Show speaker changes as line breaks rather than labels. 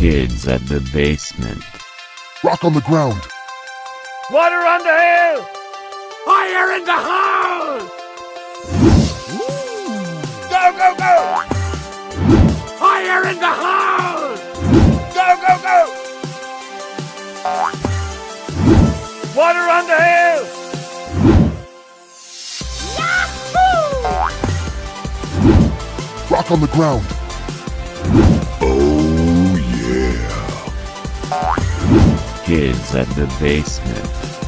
Kids at the basement.
Rock on the ground.
Water on the hill! Fire in the house! Go, go, go! Fire in the house! Go, go, go! Water on the hill!
Rock on the ground.
Oh, Kids at the basement.